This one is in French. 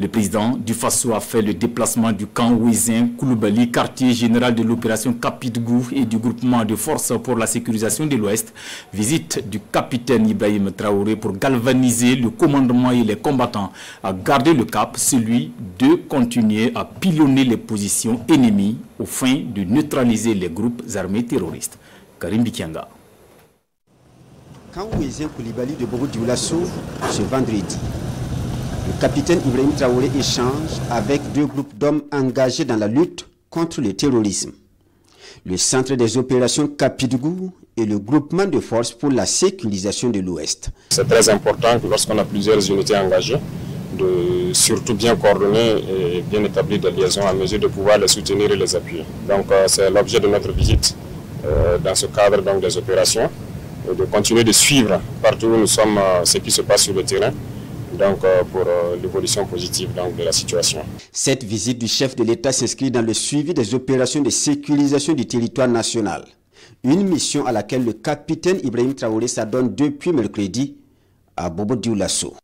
Le président du FASO a fait le déplacement du camp Ouizin Kouloubali, quartier général de l'opération Capitgou et du groupement de forces pour la sécurisation de l'Ouest. Visite du capitaine Ibrahim Traoré pour galvaniser le commandement et les combattants à garder le cap, celui de continuer à pilonner les positions ennemies au fin de neutraliser les groupes armés terroristes. Karim Bikianga. Quand Ouezin Koulibaly de Bobo Dioulasso ce vendredi, le capitaine Ibrahim Traoré échange avec deux groupes d'hommes engagés dans la lutte contre le terrorisme. Le centre des opérations Capidougou et le groupement de forces pour la sécurisation de l'Ouest. C'est très important que lorsqu'on a plusieurs unités engagées, de surtout bien coordonner et bien établir des liaisons à mesure de pouvoir les soutenir et les appuyer. Donc euh, c'est l'objet de notre visite euh, dans ce cadre donc, des opérations, et de continuer de suivre partout où nous sommes euh, ce qui se passe sur le terrain donc, pour l'évolution positive de la situation. Cette visite du chef de l'État s'inscrit dans le suivi des opérations de sécurisation du territoire national. Une mission à laquelle le capitaine Ibrahim Traoré s'adonne depuis mercredi à Bobo Dioulasso.